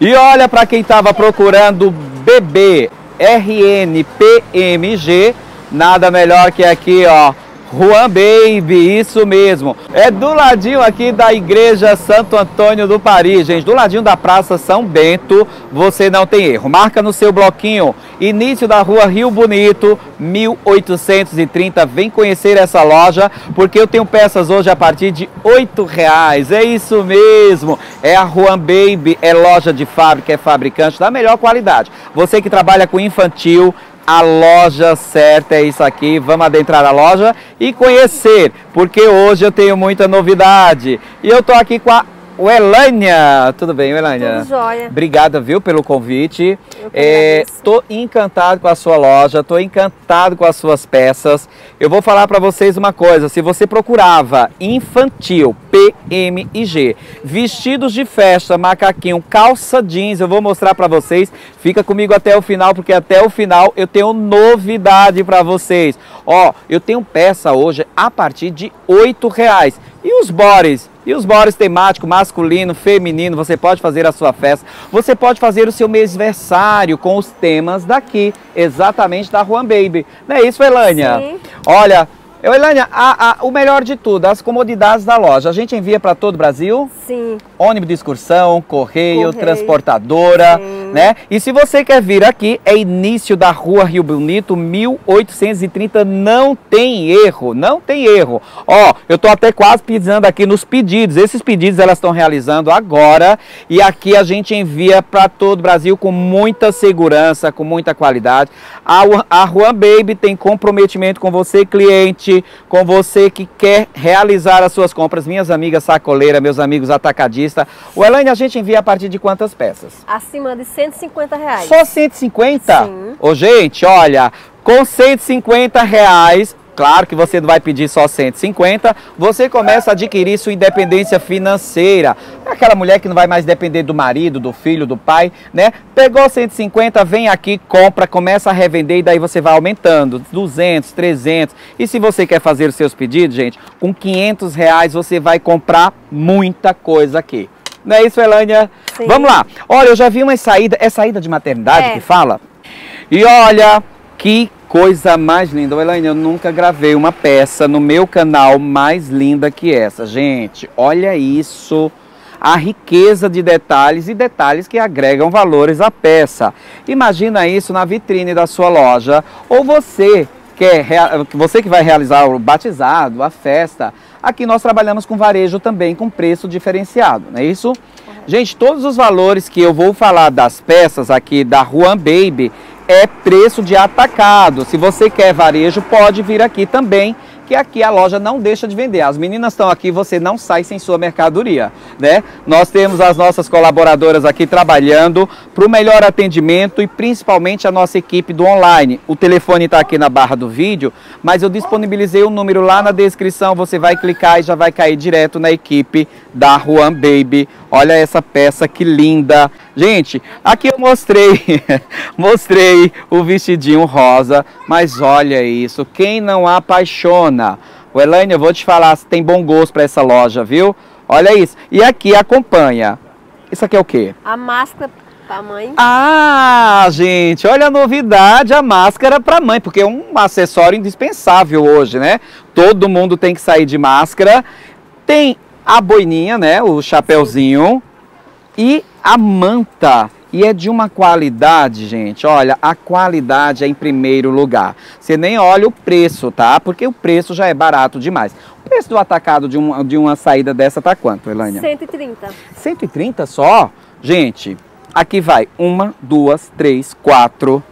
E olha para quem estava procurando bebê RNPMG, nada melhor que aqui, ó, Juan Baby, isso mesmo. É do ladinho aqui da Igreja Santo Antônio do Paris, gente. Do ladinho da Praça São Bento, você não tem erro. Marca no seu bloquinho. Início da rua Rio Bonito, 1830. Vem conhecer essa loja, porque eu tenho peças hoje a partir de R$ reais. É isso mesmo. É a Juan Baby, é loja de fábrica, é fabricante da melhor qualidade. Você que trabalha com infantil, a loja certa é isso aqui. Vamos adentrar a loja e conhecer, porque hoje eu tenho muita novidade. E eu tô aqui com a o Elânia. Tudo bem, Elânia? Tudo jóia. Obrigada, viu, pelo convite. Estou é, encantado com a sua loja, estou encantado com as suas peças. Eu vou falar para vocês uma coisa, se você procurava infantil, P, M e G, vestidos de festa, macaquinho, calça jeans, eu vou mostrar para vocês. Fica comigo até o final, porque até o final eu tenho novidade para vocês. Ó, eu tenho peça hoje a partir de R$ reais. E os bores? E os bores temáticos, masculino, feminino, você pode fazer a sua festa. Você pode fazer o seu mêsversário com os temas daqui, exatamente da Juan Baby. Não é isso, Elânia? Sim. Olha, Elânia, a, a, o melhor de tudo, as comodidades da loja. A gente envia para todo o Brasil? Sim. Ônibus de excursão, correio, correio. transportadora, Sim. né? E se você quer vir aqui, é início da Rua Rio Bonito, 1830, não tem erro, não tem erro. Ó, eu tô até quase pisando aqui nos pedidos. Esses pedidos elas estão realizando agora e aqui a gente envia para todo o Brasil com muita segurança, com muita qualidade. A, a Juan Baby tem comprometimento com você, cliente com você que quer realizar as suas compras. Minhas amigas sacoleiras, meus amigos atacadistas. O Elaine, a gente envia a partir de quantas peças? Acima de 150 reais. Só 150? Sim. Ô, gente, olha, com 150 reais Claro que você não vai pedir só 150, você começa a adquirir sua independência financeira. É aquela mulher que não vai mais depender do marido, do filho, do pai, né? Pegou 150, vem aqui, compra, começa a revender e daí você vai aumentando, 200, 300. E se você quer fazer os seus pedidos, gente, com 500 reais você vai comprar muita coisa aqui. Não é isso, Elânia? Sim. Vamos lá. Olha, eu já vi uma saída, é saída de maternidade é. que fala? E olha, que coisa mais linda. Elaine, eu nunca gravei uma peça no meu canal mais linda que essa. Gente, olha isso. A riqueza de detalhes e detalhes que agregam valores à peça. Imagina isso na vitrine da sua loja. Ou você, quer, você que vai realizar o batizado, a festa. Aqui nós trabalhamos com varejo também com preço diferenciado, não é isso? Gente, todos os valores que eu vou falar das peças aqui da Juan Baby, é preço de atacado. Se você quer varejo, pode vir aqui também que aqui a loja não deixa de vender. As meninas estão aqui, você não sai sem sua mercadoria, né? Nós temos as nossas colaboradoras aqui trabalhando para o melhor atendimento e principalmente a nossa equipe do online. O telefone está aqui na barra do vídeo, mas eu disponibilizei o um número lá na descrição, você vai clicar e já vai cair direto na equipe da Juan Baby. Olha essa peça que linda. Gente, aqui eu mostrei, mostrei o vestidinho rosa, mas olha isso, quem não apaixona? O Elaine, eu vou te falar, tem bom gosto para essa loja, viu? Olha isso. E aqui acompanha. Isso aqui é o quê? A máscara para mãe. Ah, gente, olha a novidade, a máscara para mãe, porque é um acessório indispensável hoje, né? Todo mundo tem que sair de máscara. Tem a boininha, né, o chapéuzinho e a manta. E é de uma qualidade, gente. Olha, a qualidade é em primeiro lugar. Você nem olha o preço, tá? Porque o preço já é barato demais. O preço do atacado de, um, de uma saída dessa tá quanto, Elânia? 130. 130 só? Gente, aqui vai uma, duas, três, quatro.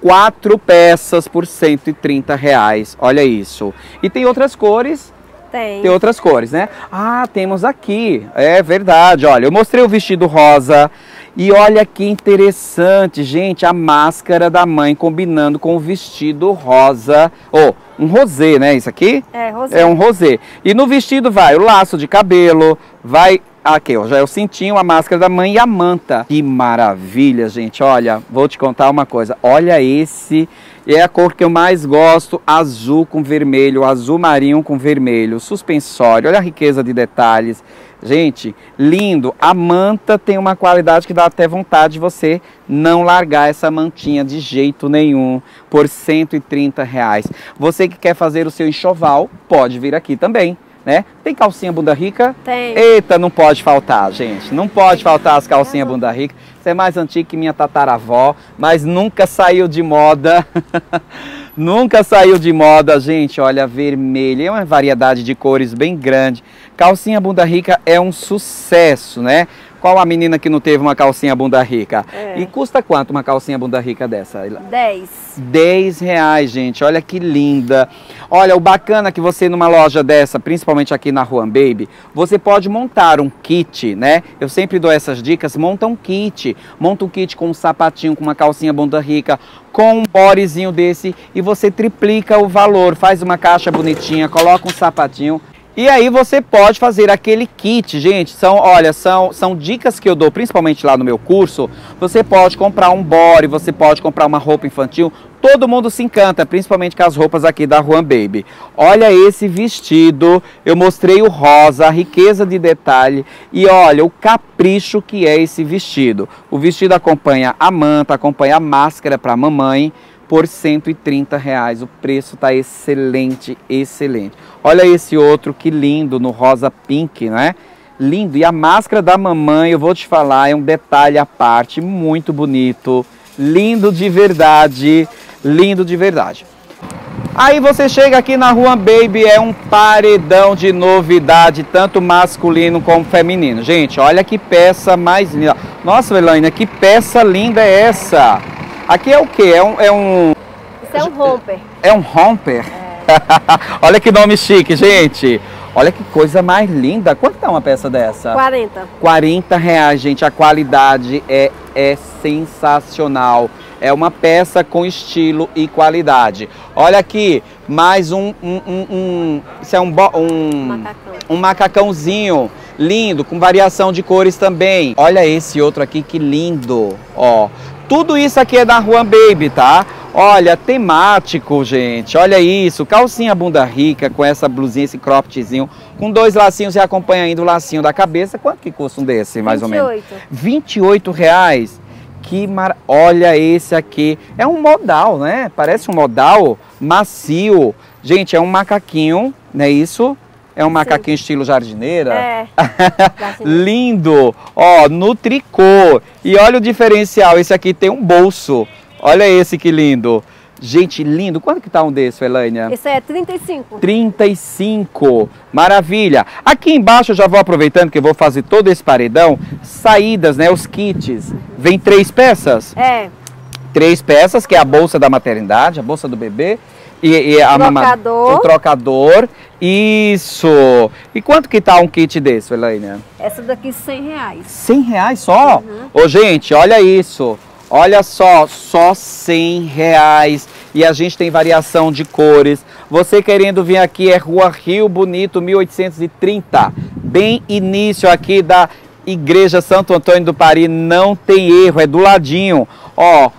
Quatro peças por 130 reais. Olha isso. E tem outras cores tem. Tem outras cores, né? Ah, temos aqui. É verdade. Olha, eu mostrei o vestido rosa. E olha que interessante, gente, a máscara da mãe combinando com o vestido rosa. Ou oh, um rosé, né? Isso aqui? É, rosé. É um rosé. E no vestido vai o laço de cabelo, vai aqui, ó, já é o cintinho, a máscara da mãe e a manta. Que maravilha, gente. Olha, vou te contar uma coisa. Olha esse, é a cor que eu mais gosto, azul com vermelho, azul marinho com vermelho, suspensório. Olha a riqueza de detalhes. Gente, lindo. A manta tem uma qualidade que dá até vontade de você não largar essa mantinha de jeito nenhum por 130 reais. Você que quer fazer o seu enxoval, pode vir aqui também. Né? Tem calcinha bunda rica? Tem. Eita, não pode faltar, gente. Não pode faltar as calcinhas bunda rica. Você é mais antigo que minha tataravó, mas nunca saiu de moda. nunca saiu de moda, gente. Olha, vermelho. É uma variedade de cores bem grande. Calcinha bunda rica é um sucesso, né? Qual a menina que não teve uma calcinha bunda rica? É. E custa quanto uma calcinha bunda rica dessa? 10. 10 reais, gente. Olha que linda. Olha, o bacana é que você numa loja dessa, principalmente aqui na Juan Baby, você pode montar um kit, né? Eu sempre dou essas dicas. Monta um kit. Monta um kit com um sapatinho, com uma calcinha bunda rica, com um bodyzinho desse e você triplica o valor. Faz uma caixa bonitinha, coloca um sapatinho e aí você pode fazer aquele kit, gente. São, olha, são, são dicas que eu dou, principalmente lá no meu curso. Você pode comprar um body, você pode comprar uma roupa infantil. Todo mundo se encanta, principalmente com as roupas aqui da Juan Baby. Olha esse vestido, eu mostrei o rosa, a riqueza de detalhe e olha o capricho que é esse vestido. O vestido acompanha a manta, acompanha a máscara para a mamãe por 130 reais. O preço está excelente, excelente. Olha esse outro, que lindo, no rosa pink, né? Lindo. E a máscara da mamãe, eu vou te falar, é um detalhe à parte, muito bonito. Lindo de verdade, lindo de verdade. Aí você chega aqui na rua Baby, é um paredão de novidade, tanto masculino como feminino. Gente, olha que peça mais linda. Nossa, Elaine, que peça linda é essa? Aqui é o que? É um, é um. Isso é um romper. É um romper? É. Olha que nome chique, gente. Olha que coisa mais linda. Quanto tá uma peça dessa? 40. 40 reais, gente. A qualidade é, é sensacional. É uma peça com estilo e qualidade. Olha aqui, mais um. um, um, um isso é um, um, Macacão. um macacãozinho lindo, com variação de cores também. Olha esse outro aqui, que lindo. Ó, tudo isso aqui é da Juan Baby, tá? Olha, temático, gente. Olha isso. Calcinha bunda rica com essa blusinha, esse croppedzinho. Com dois lacinhos e acompanha ainda o lacinho da cabeça. Quanto que custa um desse, mais 28. ou menos? 28 reais. Que mar... Olha esse aqui. É um modal, né? Parece um modal macio. Gente, é um macaquinho, não é isso? É um macaquinho Sim. estilo jardineira? É. Lindo! Ó, no tricô. E olha o diferencial, esse aqui tem um bolso. Olha esse que lindo. Gente, lindo. Quanto que tá um desse, Elânia? Esse é 35. 35. Maravilha. Aqui embaixo eu já vou aproveitando que eu vou fazer todo esse paredão. Saídas, né? Os kits. Vem três peças? É. Três peças, que é a bolsa da maternidade, a bolsa do bebê. E, e a trocador. Mama, o trocador. Isso. E quanto que tá um kit desse, Elaine? Essa daqui 100 reais. 100 reais só? Uhum. Ô, gente, olha isso. Olha só, só 100 reais. E a gente tem variação de cores. Você querendo vir aqui é Rua Rio Bonito, 1830. Bem início aqui da Igreja Santo Antônio do Pari. Não tem erro, é do ladinho. Ó,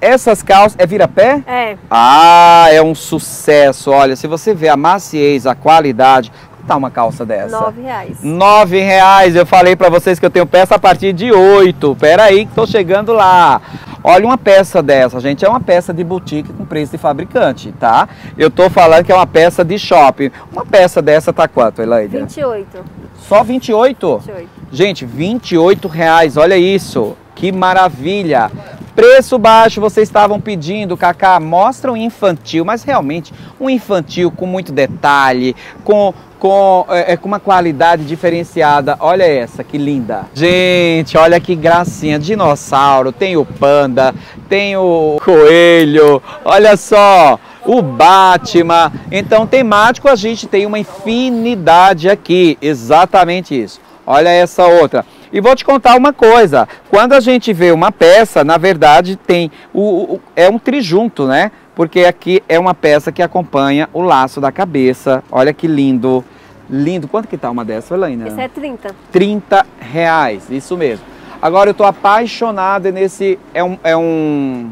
essas calças, é vira-pé? É. Ah, é um sucesso. Olha, se você vê a maciez, a qualidade, tá uma calça dessa? Nove reais. Nove reais. Eu falei para vocês que eu tenho peça a partir de oito. Pera aí que tô chegando lá. Olha uma peça dessa, gente. É uma peça de boutique com preço de fabricante, tá? Eu tô falando que é uma peça de shopping. Uma peça dessa tá quanto, Elaide? 28. Só 28? 28. Gente, 28 reais. Olha isso. Que maravilha. Preço baixo, vocês estavam pedindo, Cacá, mostra um infantil, mas realmente um infantil com muito detalhe, com, com, é, com uma qualidade diferenciada. Olha essa, que linda. Gente, olha que gracinha. Dinossauro, tem o panda, tem o coelho, olha só o Batman. Então, temático, a gente tem uma infinidade aqui. Exatamente isso. Olha essa outra. E vou te contar uma coisa: quando a gente vê uma peça, na verdade tem o, o, é um trijunto, né? Porque aqui é uma peça que acompanha o laço da cabeça. Olha que lindo. lindo. Quanto que tá uma dessa, Elaine? Esse é 30. 30 reais, isso mesmo. Agora eu tô apaixonada nesse. É um. É um.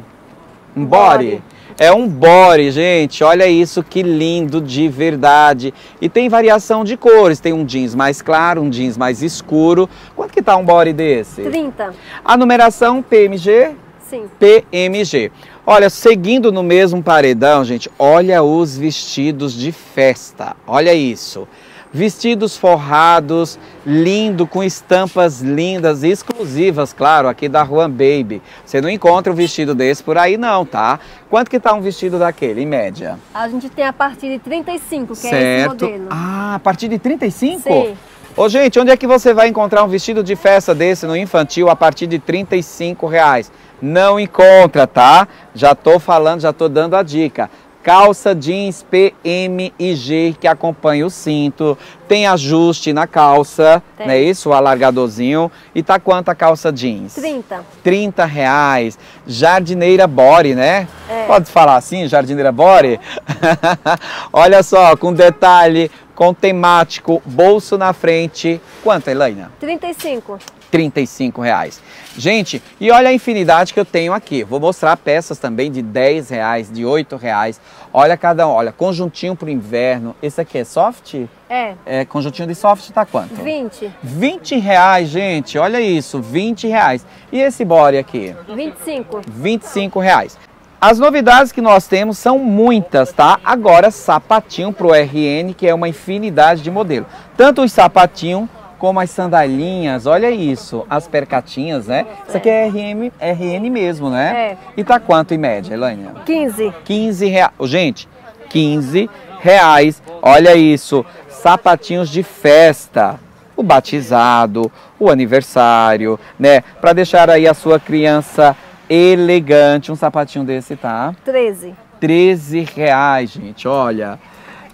Um body. Body. É um body, gente. Olha isso que lindo de verdade. E tem variação de cores. Tem um jeans mais claro, um jeans mais escuro. Quanto que tá um body desse? 30. A numeração PMG, Sim. PMG. Olha, seguindo no mesmo paredão, gente, olha os vestidos de festa. Olha isso. Vestidos forrados, lindo, com estampas lindas, exclusivas, claro, aqui da Juan Baby. Você não encontra um vestido desse por aí não, tá? Quanto que tá um vestido daquele, em média? A gente tem a partir de 35, que é esse certo. modelo. Ah, a partir de 35? Sim. Ô, gente, onde é que você vai encontrar um vestido de festa desse no infantil a partir de 35 reais? Não encontra, tá? Já tô falando, já tô dando a dica. Calça jeans PM e G que acompanha o cinto, tem ajuste na calça, Tem. não é isso? O alargadorzinho. E tá quanto a calça jeans? 30. 30 reais. Jardineira Body, né? É. Pode falar assim, jardineira Body? Olha só, com detalhe, com temático, bolso na frente. Quanto, Elaine? 35. 35 reais. Gente, e olha a infinidade que eu tenho aqui. Vou mostrar peças também de 10 reais, de 8 reais. Olha cada um, olha, conjuntinho pro inverno. Esse aqui é soft? É. É, conjuntinho de soft tá quanto? 20. 20 reais, gente. Olha isso, 20 reais. E esse body aqui? 25. 25 reais. As novidades que nós temos são muitas, tá? Agora, sapatinho pro RN, que é uma infinidade de modelo. Tanto os sapatinhos como as sandalinhas, olha isso, as percatinhas, né? Isso aqui é RM, RN mesmo, né? É. E tá quanto em média, Elaine? 15. 15 reais. Gente, 15 reais. Olha isso. Sapatinhos de festa. O batizado, o aniversário, né? Para deixar aí a sua criança elegante. Um sapatinho desse, tá? 13. 13 reais, gente. Olha.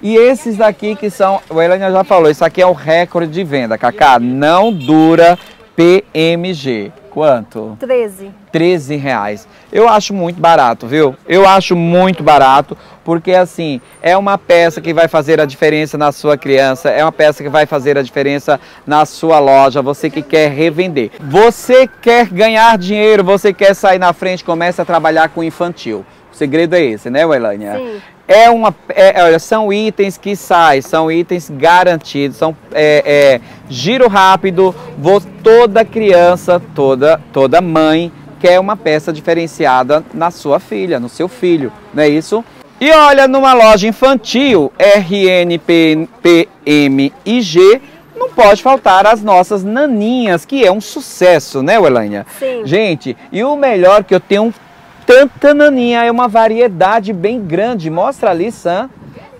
E esses daqui que são. O Elania já falou, isso aqui é o recorde de venda, Cacá. Não dura PMG. Quanto? 13. 13 reais. Eu acho muito barato, viu? Eu acho muito barato, porque assim, é uma peça que vai fazer a diferença na sua criança, é uma peça que vai fazer a diferença na sua loja, você que quer revender. Você quer ganhar dinheiro, você quer sair na frente, comece a trabalhar com infantil. O segredo é esse, né, Wailânia? Sim. É uma, é, olha, são itens que saem, são itens garantidos, são é, é, giro rápido. Vou, toda criança, toda, toda mãe quer uma peça diferenciada na sua filha, no seu filho, não é isso? E olha, numa loja infantil, RN, PM e G, não pode faltar as nossas naninhas, que é um sucesso, né, Welânia? Sim. Gente, e o melhor que eu tenho tanta naninha, é uma variedade bem grande. Mostra ali, Sam.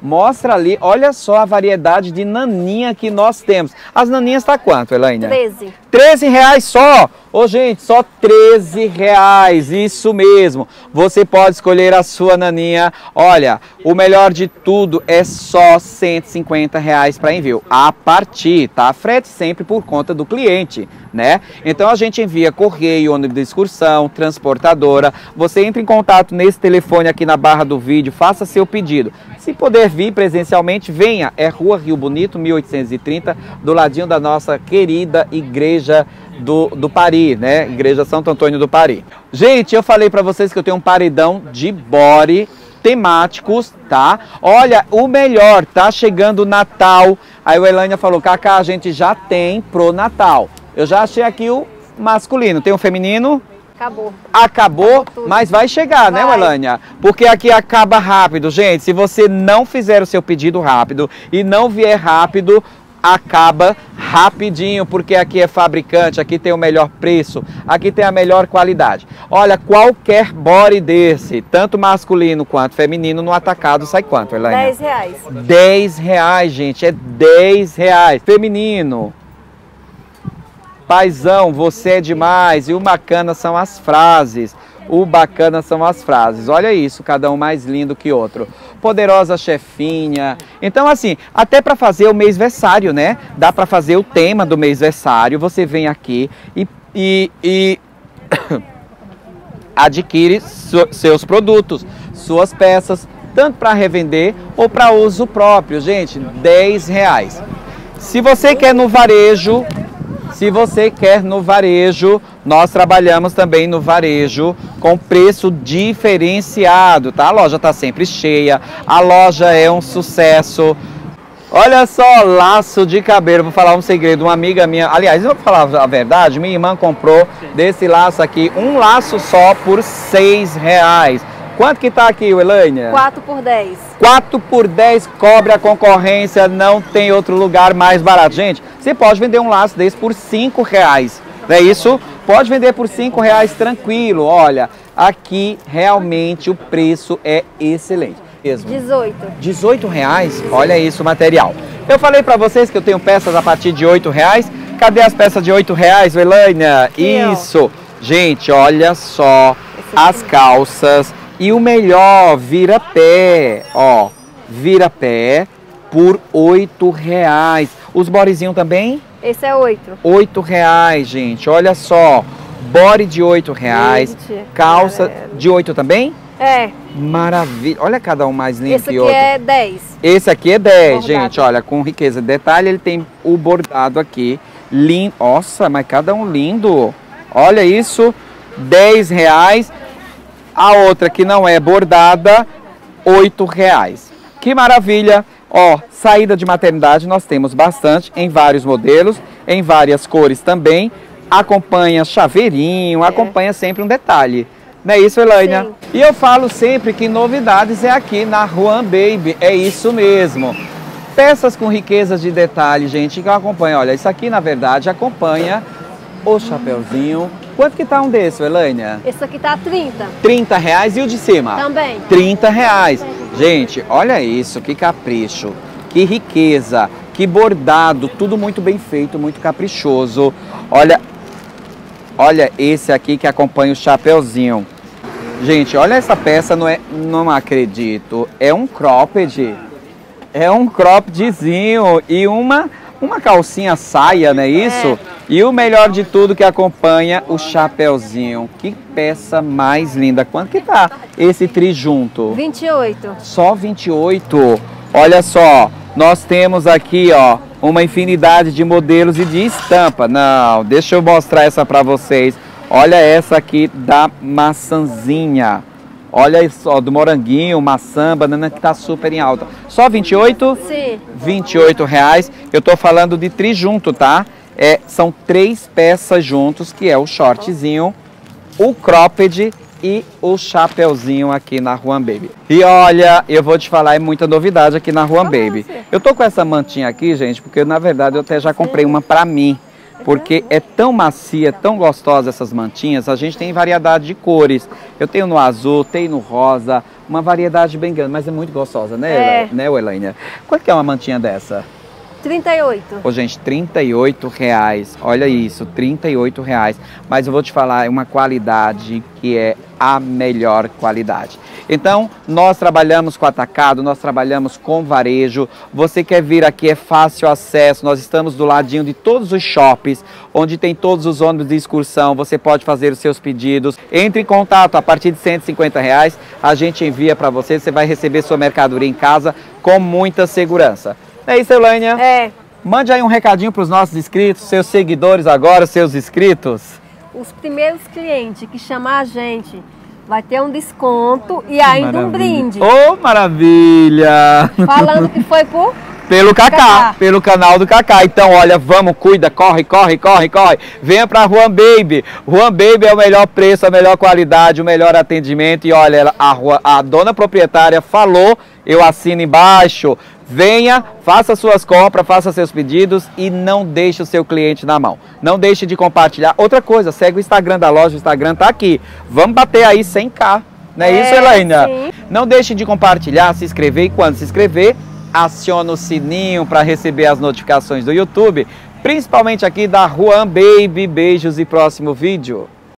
Mostra ali, olha só a variedade de naninha que nós temos. As naninhas tá quanto, Elaine? 13. 13 reais só. Ô, gente, só 13 reais, isso mesmo. Você pode escolher a sua naninha. Olha, o melhor de tudo é só 150 reais para envio. A partir, tá? Frete sempre por conta do cliente, né? Então a gente envia correio, ônibus de excursão, transportadora. Você entra em contato nesse telefone aqui na barra do vídeo, faça seu pedido. Se puder vir presencialmente, venha. É Rua Rio Bonito, 1830, do ladinho da nossa querida igreja do, do Pari, né? Igreja Santo Antônio do Pari. Gente, eu falei para vocês que eu tenho um paredão de body temáticos, tá? Olha, o melhor, tá chegando o Natal. Aí o Elânia falou, Cacá, a gente já tem pro Natal. Eu já achei aqui o masculino, tem o feminino? Acabou. Acabou, tudo. mas vai chegar, né, Vai. Welânia? Porque aqui acaba rápido, gente. Se você não fizer o seu pedido rápido e não vier rápido, acaba rapidinho, porque aqui é fabricante, aqui tem o melhor preço, aqui tem a melhor qualidade. Olha, qualquer body desse, tanto masculino quanto feminino, no atacado sai quanto, Elaine? 10 reais. 10 reais, gente, é 10 reais. Feminino. Paizão, você é demais. E o bacana são as frases. O bacana são as frases. Olha isso, cada um mais lindo que outro. Poderosa chefinha. Então, assim, até para fazer o mês versário, né? Dá para fazer o tema do mês versário. Você vem aqui e, e, e adquire seus produtos, suas peças, tanto para revender ou para uso próprio. Gente, 10 reais. Se você quer no varejo, se você quer no varejo, nós trabalhamos também no varejo com preço diferenciado, tá? A loja tá sempre cheia, a loja é um sucesso. Olha só, laço de cabelo. Vou falar um segredo. Uma amiga minha, aliás, eu vou falar a verdade, minha irmã comprou desse laço aqui, um laço só por seis reais. Quanto que tá aqui, Elaine? 4 por 10. 4 por 10 cobre a concorrência, não tem outro lugar mais barato. Gente, você pode vender um laço desse por 5 reais, não é isso? Pode vender por 5 reais tranquilo, olha, aqui realmente o preço é excelente. Mesmo. 18. 18 reais, olha isso o material. Eu falei para vocês que eu tenho peças a partir de 8 reais, cadê as peças de 8 reais, Elaine? Isso, gente, olha só as calças e o melhor, vira pé, ó, vira pé por oito reais. Os borezinhos também? Esse é oito. Oito reais, gente, olha só. Bore de oito reais, gente, calça galera. de oito também? É. Maravilha. Olha cada um mais limpo Esse aqui outro. é 10. Esse aqui é 10, gente. Olha, com riqueza. Detalhe, ele tem o bordado aqui. Lindo. Nossa, mas cada um lindo. Olha isso. 10 reais. A outra que não é bordada, oito reais. Que maravilha! Ó, saída de maternidade nós temos bastante em vários modelos, em várias cores também. Acompanha chaveirinho, é. acompanha sempre um detalhe. Não é isso, Elaine? E eu falo sempre que novidades é aqui na Juan Baby, é isso mesmo. Peças com riquezas de detalhe, gente, que acompanha. Olha, isso aqui na verdade acompanha o chapeuzinho, Quanto que tá um desse, Elânia? Esse aqui tá 30. 30 reais e o de cima? Também. 30 reais. Gente, olha isso, que capricho, que riqueza, que bordado, tudo muito bem feito, muito caprichoso. Olha, olha esse aqui que acompanha o chapeuzinho. Gente, olha essa peça, não, é, não acredito. É um cropped. É um croppedzinho e uma, uma calcinha saia, não é isso? É. E o melhor de tudo que acompanha o chapéuzinho. Que peça mais linda. Quanto que tá esse tri junto? 28. Só 28. Olha só, nós temos aqui, ó, uma infinidade de modelos e de estampa. Não, deixa eu mostrar essa para vocês. Olha essa aqui da maçãzinha. Olha só, do moranguinho, maçã, banana que tá super em alta. Só 28? Sim. 28 reais. Eu tô falando de tri junto, tá? É, são três peças juntos, que é o shortzinho, o cropped e o chapeuzinho aqui na Juan Baby. E olha, eu vou te falar, é muita novidade aqui na Juan Baby. Eu tô com essa mantinha aqui, gente, porque na verdade eu até já comprei uma pra mim. Porque é tão macia, tão gostosa essas mantinhas, a gente tem variedade de cores. Eu tenho no azul, tenho no rosa, uma variedade bem grande, mas é muito gostosa, né, é. né Elaine? Quanto que é uma mantinha dessa? 38. Ô, gente, 38 reais. Olha isso, 38 reais. Mas eu vou te falar, é uma qualidade que é a melhor qualidade. Então, nós trabalhamos com atacado, nós trabalhamos com varejo. Você quer vir aqui, é fácil acesso. Nós estamos do ladinho de todos os shoppings, onde tem todos os ônibus de excursão. Você pode fazer os seus pedidos. Entre em contato a partir de 150 reais. A gente envia para você. Você vai receber sua mercadoria em casa com muita segurança. É isso, Elânia? É. Mande aí um recadinho para os nossos inscritos, seus seguidores agora, seus inscritos. Os primeiros clientes que chamar a gente vai ter um desconto e ainda maravilha. um brinde. Ô, oh, maravilha! Falando que foi por... Pelo Cacá, Cacá, pelo canal do Cacá. Então, olha, vamos, cuida, corre, corre, corre, corre. Venha para Juan Baby. Juan Baby é o melhor preço, a melhor qualidade, o melhor atendimento. E olha, a, a dona proprietária falou, eu assino embaixo. Venha, faça suas compras, faça seus pedidos e não deixe o seu cliente na mão. Não deixe de compartilhar. Outra coisa, segue o Instagram da loja, o Instagram tá aqui. Vamos bater aí 100k. Não é, é isso, Elaine? Sim. Não deixe de compartilhar, se inscrever e quando se inscrever, aciona o sininho para receber as notificações do YouTube, principalmente aqui da Juan Baby. Beijos e próximo vídeo.